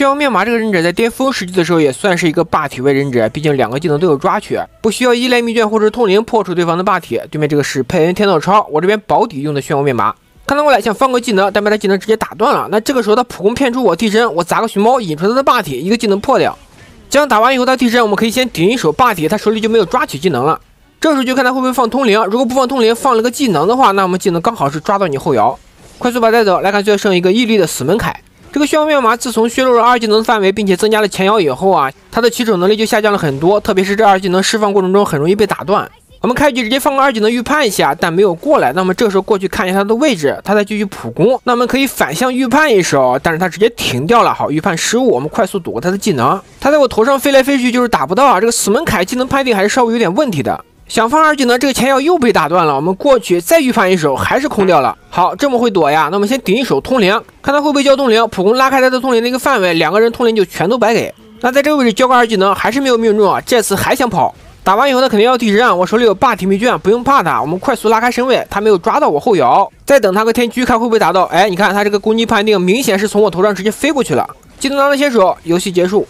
漩涡面马这个忍者在巅峰时期的时候也算是一个霸体位忍者，毕竟两个技能都有抓取，不需要依赖秘卷或者通灵破除对方的霸体。对面这个是佩恩天道超，我这边保底用的漩涡面马，看他过来想放个技能，但被他技能直接打断了。那这个时候他普攻骗出我替身，我砸个熊猫引出他的霸体，一个技能破掉。这样打完以后他替身，我们可以先顶一手霸体，他手里就没有抓取技能了。这时候就看他会不会放通灵，如果不放通灵，放了个技能的话，那我们技能刚好是抓到你后摇。快速把带走，来看最后剩一个毅力的死门凯。这个漩涡面马自从削弱了二技能的范围，并且增加了前摇以后啊，它的起手能力就下降了很多，特别是这二技能释放过程中很容易被打断。我们开局直接放个二技能预判一下，但没有过来。那么这时候过去看一下他的位置，他在继续普攻，那我们可以反向预判一手，但是他直接停掉了。好，预判失误，我们快速躲过他的技能。他在我头上飞来飞去，就是打不到啊。这个死门凯技能判定还是稍微有点问题的。想放二技能，这个前摇又被打断了。我们过去再预判一手，还是空掉了。好，这么会躲呀？那我们先顶一手通灵，看他会不会交通灵。普攻拉开他的通灵的一个范围，两个人通灵就全都白给。那在这个位置交个二技能，还是没有命中啊。这次还想跑，打完以后他肯定要替身。我手里有霸体秘卷，不用怕他。我们快速拉开身位，他没有抓到我后摇，再等他个天狙，看会不会打到。哎，你看他这个攻击判定明显是从我头上直接飞过去了。技能拿到先手，游戏结束。